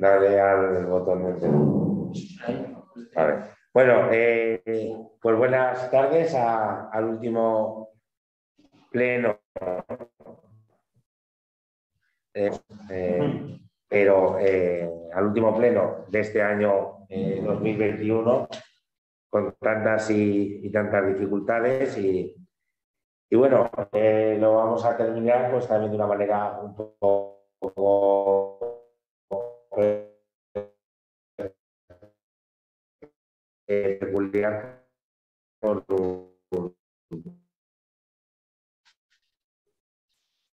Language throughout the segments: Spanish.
Dale al botón de Vale. Bueno, eh, pues buenas tardes al último pleno. Eh, eh, pero al último pleno de este año 2021 con tantas y, tantas dificultades y, y bueno, lo vamos a terminar pues también de una manera un poco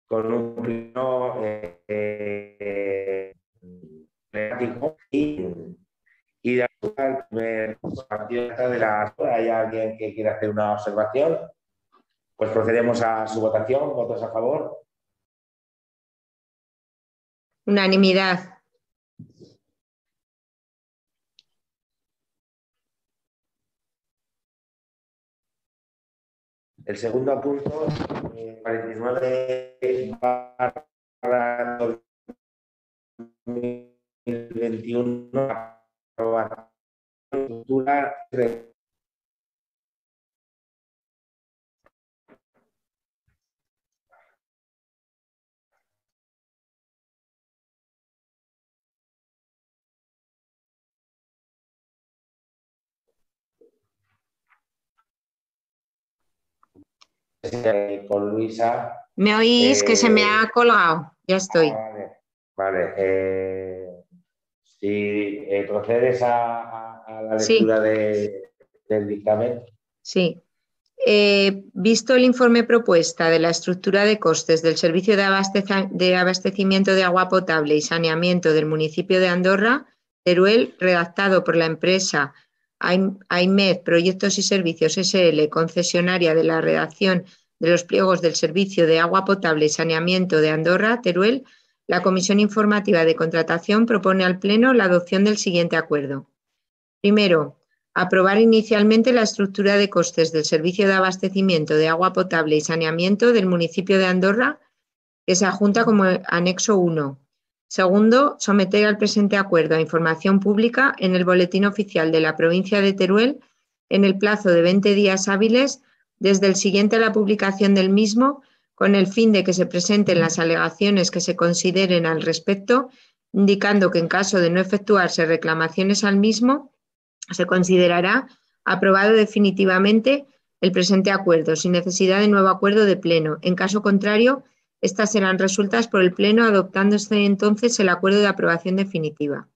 con un pleno eh, y, y de al primer partido de la ¿Hay alguien que quiera hacer una observación? Pues procedemos a su votación. ¿Votos a favor? Unanimidad. El segundo punto, eh, 49 barra 2021, aprobar estructura con Luisa. ¿Me oís? que se me ha eh, colgado. Ya estoy. Ah, vale. Eh, si eh, procedes a, la lectura del dictamen. Sí. visto el informe propuesta de la estructura de costes del servicio de, de, abastecimiento de agua potable y saneamiento del municipio de Andorra, Teruel, redactado por la empresa AIMED Proyectos y Servicios SL, concesionaria de la redacción de los pliegos del Servicio de Agua Potable y Saneamiento de Andorra, Teruel, la Comisión Informativa de Contratación propone al Pleno la adopción del siguiente acuerdo. Primero, aprobar inicialmente la estructura de costes del Servicio de Abastecimiento de Agua Potable y Saneamiento del municipio de Andorra, que se adjunta como anexo 1, Segundo, someter al presente acuerdo a información pública en el Boletín Oficial de la provincia de Teruel en el plazo de 20 días hábiles desde el siguiente a la publicación del mismo, con el fin de que se presenten las alegaciones que se consideren al respecto, indicando que en caso de no efectuarse reclamaciones al mismo, se considerará aprobado definitivamente el presente acuerdo, sin necesidad de nuevo acuerdo de pleno. En caso contrario, estas serán resueltas por el Pleno adoptándose entonces el acuerdo de aprobación definitiva.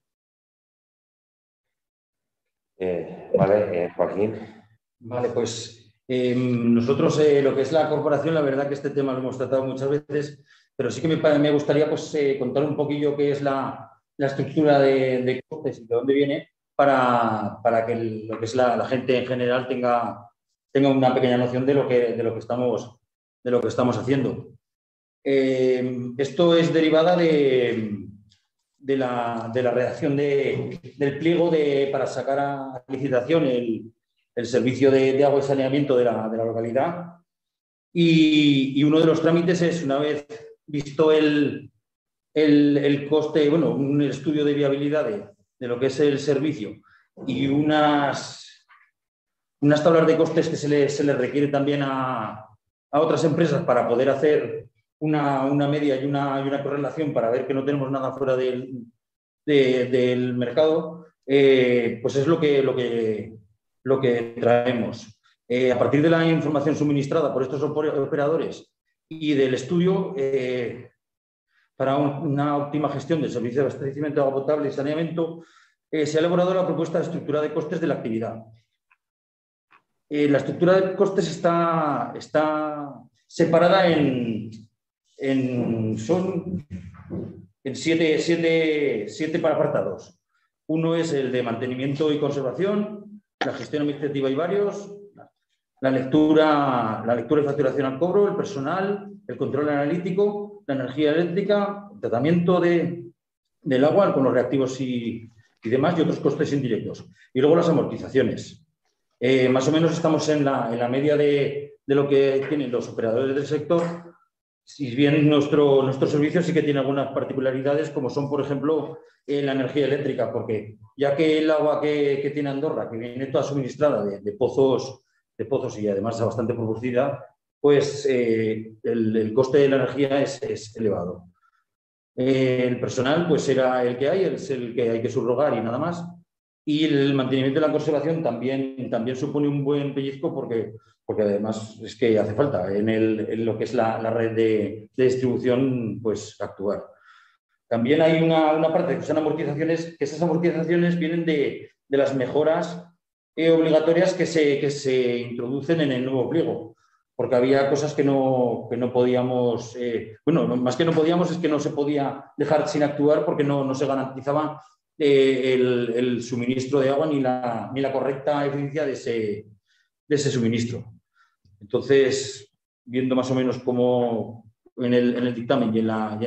Eh, vale, eh, Joaquín. Vale, pues em, nosotros eh, lo que es la corporación, la verdad que este tema lo hemos tratado muchas veces, pero sí que me, gustaría pues, contar un poquillo qué es la, estructura de, costes y de dónde viene para, que lo que es la, gente en general tenga, tenga una pequeña noción de lo que, de lo que, estamos, de lo que estamos haciendo. Eh, esto es derivada de, de, la, redacción del pliego para sacar a licitación el, servicio de, agua y saneamiento de la, localidad. Y, uno de los trámites es, una vez visto el, coste, bueno, un estudio de viabilidad de, lo que es el servicio y unas, unas tablas de costes que se le, se le requiere también a, a otras empresas para poder hacer una, media y una, y una, correlación para ver que no tenemos nada fuera del, del mercado, eh, pues es lo que, lo que, lo que traemos. Eh, a partir de la información suministrada por estos operadores y del estudio, eh, para una óptima gestión del servicio de abastecimiento de agua potable y saneamiento, se ha elaborado la propuesta de estructura de costes de la actividad. la estructura de costes está, está separada en, son en siete, siete, siete apartados. Uno es el de mantenimiento y conservación, la gestión administrativa y varios, la lectura, la lectura y facturación al cobro, el personal, el control analítico, la energía eléctrica, el tratamiento de, del agua con los reactivos y, demás y otros costes indirectos. Y luego las amortizaciones. Eh, más o menos estamos en la, en la media de, de, lo que tienen los operadores del sector si bien nuestro, nuestro servicio sí que tiene algunas particularidades, como son, por ejemplo, eh, la energía eléctrica, porque ya que el agua que, tiene Andorra, que viene toda suministrada de, pozos, de pozos y además es bastante producida, pues eh, el, coste de la energía es, elevado. Eh, el personal, pues era el que hay, es el que hay que subrogar y nada más. Y el mantenimiento de la conservación también, también supone un buen pellizco porque porque además es que hace falta en, lo que es la, red de, distribución pues, actuar. También hay una, parte que son amortizaciones, que esas amortizaciones vienen de, las mejoras eh, obligatorias que se, que se introducen en el nuevo pliego, porque había cosas que no, que no podíamos, eh, bueno, más que no podíamos es que no se podía dejar sin actuar porque no, no se garantizaba eh, el, suministro de agua ni la, ni la correcta eficiencia de ese, de ese suministro. Entonces, viendo más o menos cómo en el, dictamen y en, la,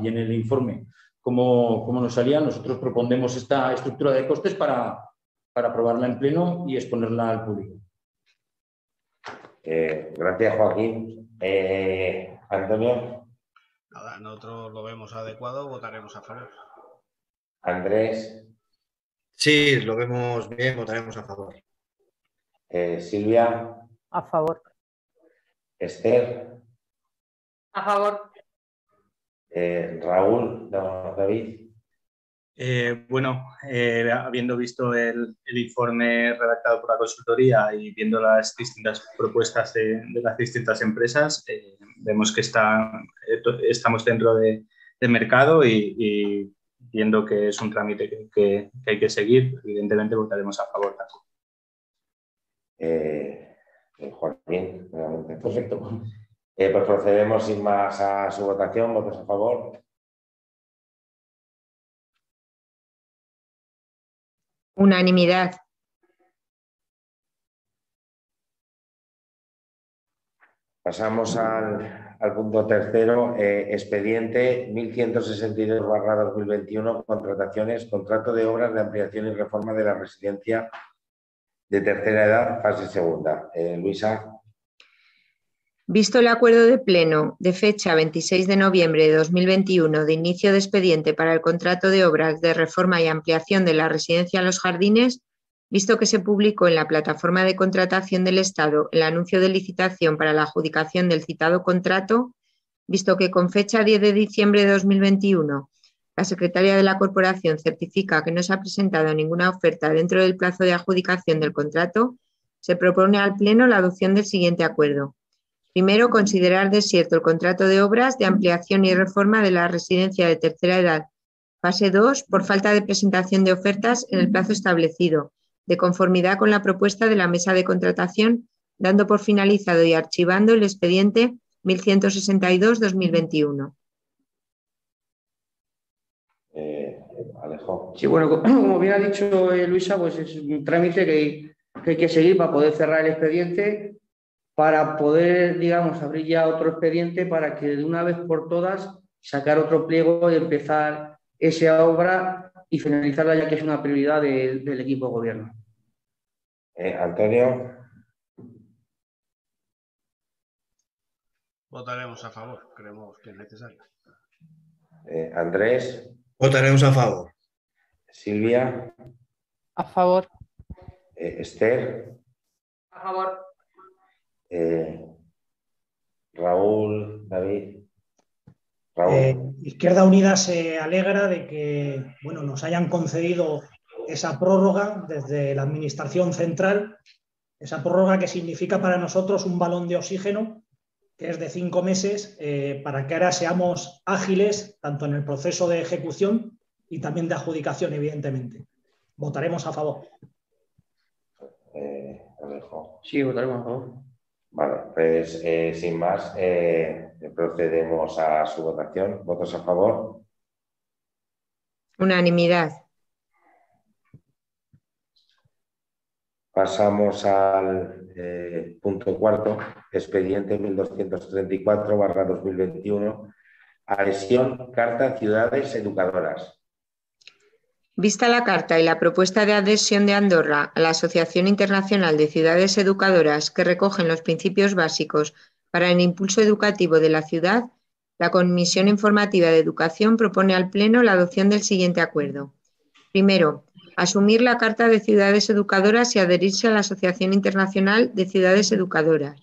y, en el informe cómo, nos salía, nosotros proponemos esta estructura de costes para, para aprobarla en pleno y exponerla al público. Eh, gracias, Joaquín. Eh, Antonio. Nada, nosotros lo vemos adecuado, votaremos a favor. Andrés. Sí, lo vemos bien, votaremos a favor. Eh, Silvia. A favor. Esther. A favor. Eh, Raúl, David. Eh, bueno, eh, habiendo visto el, informe redactado por la consultoría y viendo las distintas propuestas de, las distintas empresas, vemos que está, estamos dentro de, mercado y, viendo que es un trámite que, que, hay que seguir, evidentemente votaremos a favor también. Joaquín, Perfecto. Eh, pues procedemos sin más a su votación. ¿Votos a favor? Unanimidad. Pasamos al, punto tercero, eh, expediente 1162-2021, contrataciones, contrato de obras de ampliación y reforma de la residencia de tercera edad, fase segunda. Eh, Luisa. Visto el acuerdo de pleno de fecha 26 de noviembre de 2021 de inicio de expediente para el contrato de obras de reforma y ampliación de la residencia Los Jardines, visto que se publicó en la plataforma de contratación del Estado el anuncio de licitación para la adjudicación del citado contrato, visto que con fecha 10 de diciembre de 2021 la secretaria de la Corporación certifica que no se ha presentado ninguna oferta dentro del plazo de adjudicación del contrato, se propone al Pleno la adopción del siguiente acuerdo. Primero, considerar desierto el contrato de obras de ampliación y reforma de la residencia de tercera edad. Fase 2, por falta de presentación de ofertas en el plazo establecido, de conformidad con la propuesta de la mesa de contratación, dando por finalizado y archivando el expediente 1162-2021. Sí, bueno, como bien ha dicho eh, Luisa, pues es un trámite que, hay que seguir para poder cerrar el expediente, para poder, digamos, abrir ya otro expediente para que de una vez por todas sacar otro pliego y empezar esa obra y finalizarla ya que es una prioridad del equipo de gobierno. Eh, Antonio. Votaremos a favor, creemos que es necesario. Eh, Andrés. Votaremos a favor. Silvia. A favor. Eh, Esther. A favor. Eh, Raúl, David. Eh, Izquierda Unida se alegra de que bueno, nos hayan concedido esa prórroga desde la Administración Central, esa prórroga que significa para nosotros un balón de oxígeno, que es de cinco meses, para que ahora seamos ágiles tanto en el proceso de ejecución y también de adjudicación, evidentemente. Votaremos a favor. Eh, sí, votaremos a favor. Vale, pues eh, sin más, eh, procedemos a su votación. ¿Votos a favor? Unanimidad. Pasamos al punto cuarto, expediente 1234-2021, adhesión, carta ciudades educadoras. Vista la carta y la propuesta de adhesión de Andorra a la Asociación Internacional de Ciudades Educadoras que recogen los principios básicos para el impulso educativo de la ciudad, la Comisión Informativa de Educación propone al Pleno la adopción del siguiente acuerdo. Primero, asumir la Carta de Ciudades Educadoras y adherirse a la Asociación Internacional de Ciudades Educadoras.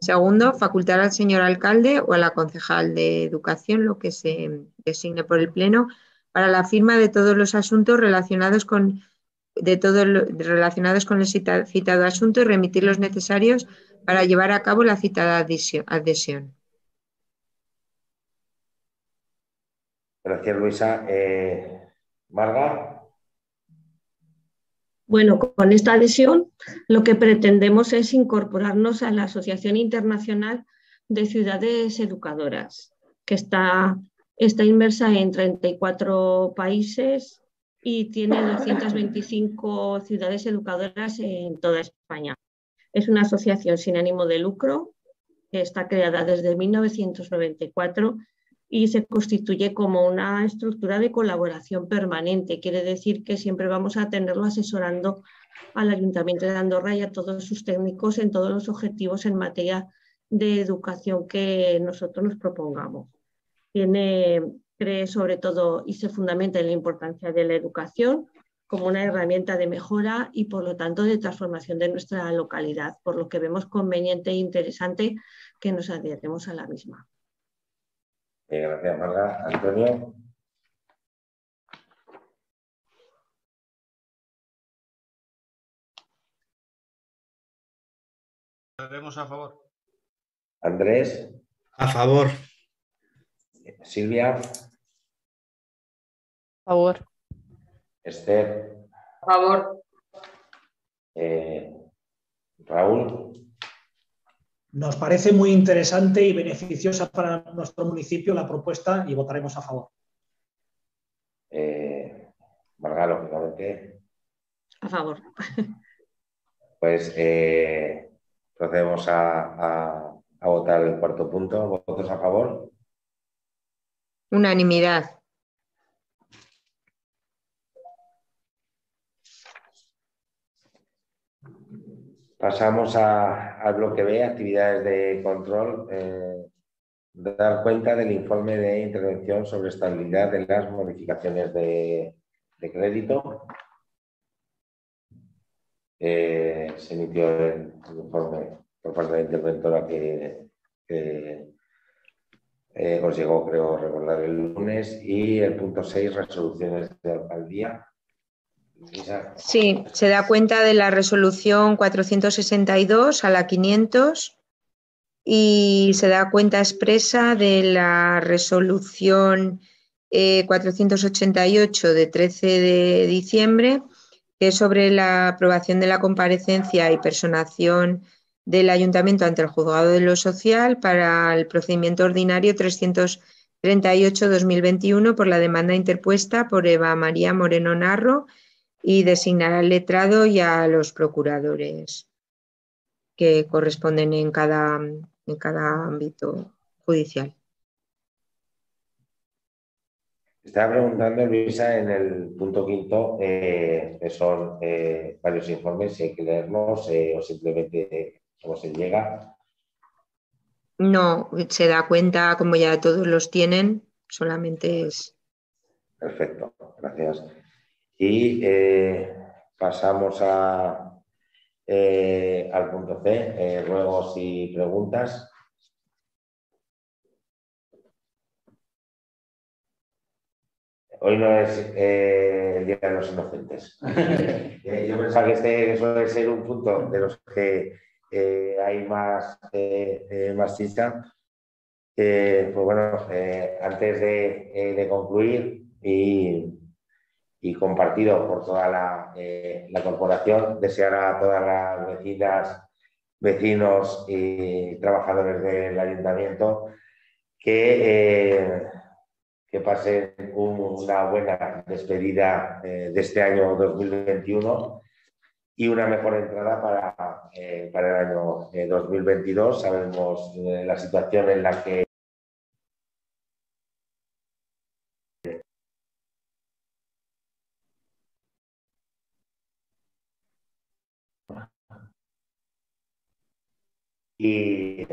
Segundo, facultar al señor alcalde o a la concejal de Educación, lo que se designe por el Pleno, para la firma de todos los asuntos relacionados con, de todos relacionados con el citado asunto y remitir los necesarios para llevar a cabo la citada adhesión. Gracias, Luisa. Eh, Marga. Bueno, con esta adhesión lo que pretendemos es incorporarnos a la Asociación Internacional de Ciudades Educadoras, que está, está inmersa en 34 países y tiene 225 ciudades educadoras en toda España. Es una asociación sin ánimo de lucro está creada desde 1994 y se constituye como una estructura de colaboración permanente. Quiere decir que siempre vamos a tenerlo asesorando al Ayuntamiento de Andorra y a todos sus técnicos en todos los objetivos en materia de educación que nosotros nos propongamos. Tiene, cree sobre todo y se fundamenta en la importancia de la educación como una herramienta de mejora y por lo tanto de transformación de nuestra localidad, por lo que vemos conveniente e interesante que nos adhieremos a la misma. Eh, gracias, Marga. Antonio. Estaremos a favor. Andrés. A favor. Silvia. A favor. Esther. A favor. Eh, Raúl. Nos parece muy interesante y beneficiosa para nuestro municipio la propuesta y votaremos a favor. Eh, Marga, lógicamente. A favor. Pues eh, procedemos a, a votar el cuarto punto. ¿Votos a favor? Unanimidad. Pasamos al bloque B, actividades de control. Eh, dar cuenta del informe de intervención sobre estabilidad de las modificaciones de, crédito. Eh, se emitió el, informe por parte de la interventora que, eh, os llegó, creo recordar, el lunes. Y el punto 6, resoluciones de alcaldía. Sí, se da cuenta de la resolución 462 a la 500 y se da cuenta expresa de la resolución 488 eh, de 13 de diciembre, que es sobre la aprobación de la comparecencia y personación del ayuntamiento ante el juzgado de lo social para el procedimiento ordinario 338-2021 por la demanda interpuesta por Eva María Moreno Narro y designar al letrado y a los procuradores que corresponden en cada, en cada ámbito judicial. Estaba preguntando, Luisa, en el punto quinto, eh, que son eh, varios informes, si hay que leerlos eh, o simplemente cómo se llega. No, se da cuenta, como ya todos los tienen, solamente es. Perfecto, gracias. Y eh, pasamos a, eh, al punto C, eh, ruegos y preguntas. Hoy no es el Día de los Inocentes. yo pensaba que este suele ser un punto de los que hay más, más chicha. pues bueno, antes de, de concluir y y compartido por toda la, eh, corporación. Desear a todas las vecinas, vecinos y trabajadores del ayuntamiento que, eh, que pasen una buena despedida eh, de este año 2021 y una mejor entrada para, para el año 2022. Sabemos la situación en la que y,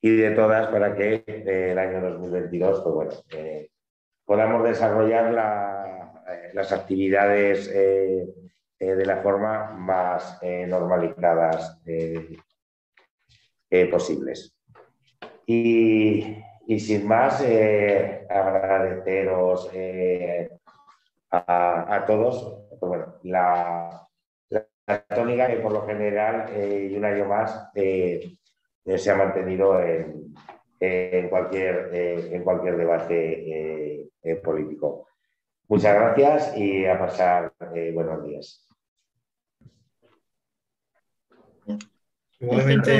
y de todas para que el año 2022 pues bueno, podamos desarrollar las actividades de la forma más normalizadas posibles. Y, y sin más, eh, agradeceros eh, a, todos. Pues bueno, la, tónica que por lo general eh, y un año más se ha mantenido en, en cualquier, en cualquier debate político. Muchas gracias y a pasar buenos días. Igualmente.